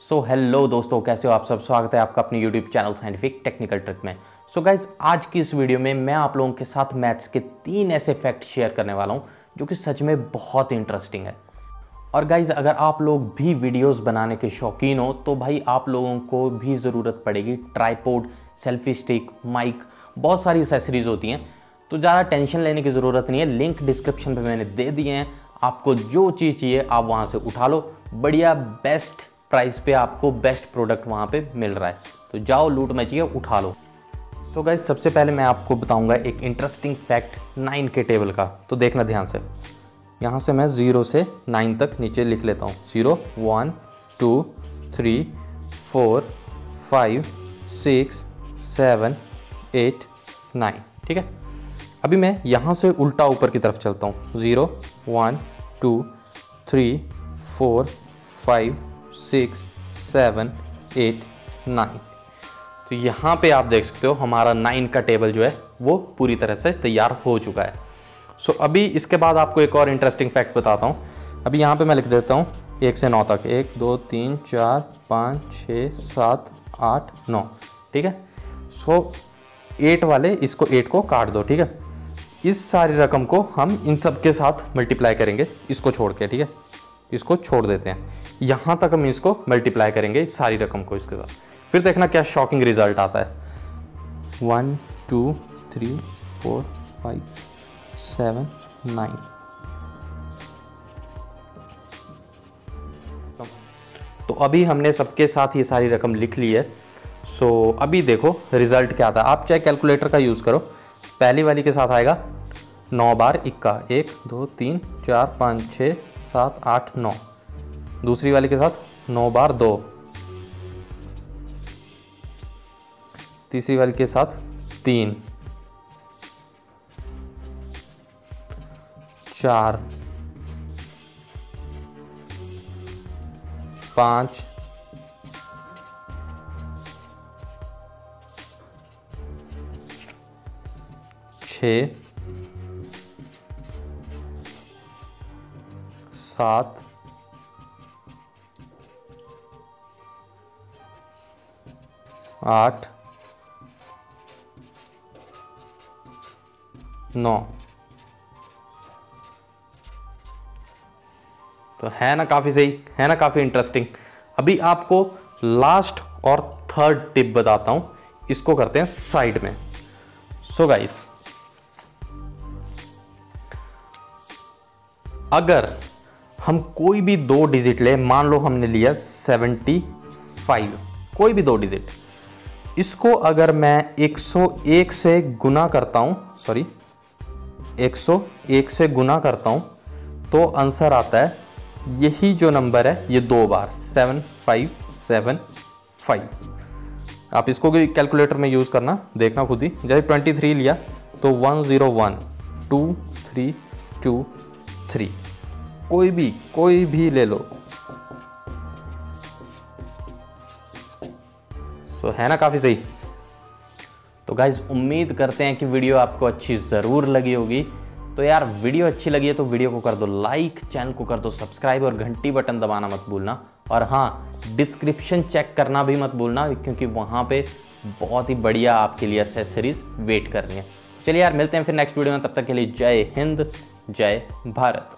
सो so, hello दोस्तों कैसे हो आप सब? स्वागत है आपका अपने YouTube channel scientific technical trick में। सो so गाइज़ आज की इस वीडियो में मैं आप लोगों के साथ मैथ्स के तीन ऐसे फैक्ट शेयर करने वाला हूँ जो कि सच में बहुत इंटरेस्टिंग है। और गाइज़ अगर आप लोग भी वीडियोस बनाने के शौकीन हो तो भाई आप लोगों को भी ज़रूरत पड़ेगी। ट्राईपोर्ड सेल्फी स्टिक माइक बहुत सारी एसेसरीज होती हैं। तो ज़्यादा टेंशन लेने की ज़रूरत नहीं है। लिंक डिस्क्रिप्शन पर मैंने दे दिए हैं। आपको जो चीज़ चाहिए आप वहाँ से उठा लो। बढ़िया बेस्ट प्राइस पे आपको बेस्ट प्रोडक्ट वहाँ पे मिल रहा है। तो जाओ लूट में चाहिए उठा लो। सो so गाइज़ सबसे पहले मैं आपको बताऊँगा एक इंटरेस्टिंग फैक्ट नाइन के टेबल का। तो देखना ध्यान से। यहाँ से मैं ज़ीरो से नाइन तक नीचे लिख लेता हूँ। Zero one two three four five six seven eight nine ठीक है? अभी मैं यहाँ से उल्टा ऊपर की तरफ़ चलता हूँ। Zero one two three four five six seven eight nine. तो यहाँ पे आप देख सकते हो हमारा नाइन का टेबल जो है वो पूरी तरह से तैयार हो चुका है। सो so, अभी इसके बाद आपको एक और इंटरेस्टिंग फैक्ट बताता हूँ। अभी यहाँ पे मैं लिख देता हूँ एक से नौ तक। एक दो तीन चार पाँच छः सात आठ नौ। ठीक है? सो so, एट वाले इसको एट को काट दो ठीक है? इस सारी रकम को हम इन सब के साथ मल्टीप्लाई करेंगे इसको छोड़ के ठीक है? इसको छोड़ देते हैं। यहाँ तक हम इसको मल्टीप्लाई करेंगे, इस सारी रकम को इसके साथ। फिर देखना क्या शॉकिंग रिज़ल्ट आता है। One two three four five seven nine तो अभी हमने सबके साथ ये सारी रकम लिख ली है। सो अभी देखो रिज़ल्ट क्या आता है आप चाहे कैलकुलेटर का यूज़ करो। पहली वाली के साथ आएगा। नौ बार इक्का, एक, दो, तीन, चार, पाँच, छः, सात, आठ, नौ। दूसरी वाली के साथ नौ बार दो। तीसरी वाली के साथ तीन। चार। पाँच। छ। सात। आठ। नौ। तो है ना काफ़ी सही, है ना काफ़ी इंटरेस्टिंग अभी आपको लास्ट और थर्ड टिप बताता हूँ। इसको करते हैं साइड में। सो so गाइस अगर हम कोई भी दो डिजिट ले, मान लो हमने लिया सेवेंटी फाइव कोई भी दो डिजिट इसको अगर मैं 101 से गुना करता हूँ सॉरी 101 से गुना करता हूँ तो आंसर आता है, यही जो नंबर है, ये दो बार सेवन फाइव सेवन फाइव आप इसको भी कैलकुलेटर में यूज़ करना, देखना खुद ही। जैसे 23 लिया तो 101 2 3 2 3 कोई भी कोई भी ले लो। सो so, है ना काफ़ी सही? तो गाइज़ उम्मीद करते हैं कि वीडियो आपको अच्छी ज़रूर लगी होगी। तो यार वीडियो अच्छी लगी है तो वीडियो को कर दो लाइक चैनल को कर दो सब्सक्राइब और घंटी बटन दबाना मत भूलना। और हाँ डिस्क्रिप्शन चेक करना भी मत भूलना क्योंकि वहाँ पे बहुत ही बढ़िया आपके लिए एसेसरीज वेट कर रही है। चलिए यार मिलते हैं फिर नेक्स्ट वीडियो में। तब तक के लिए जय हिंद जय भारत।